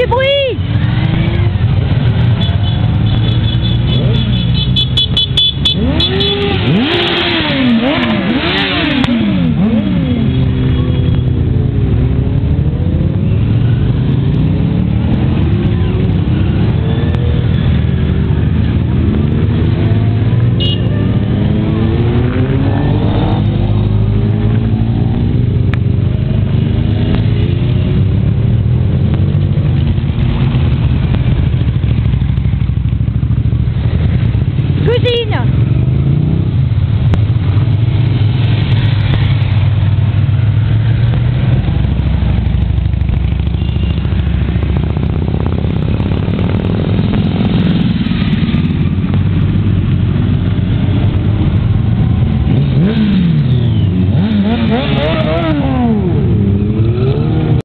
du bruit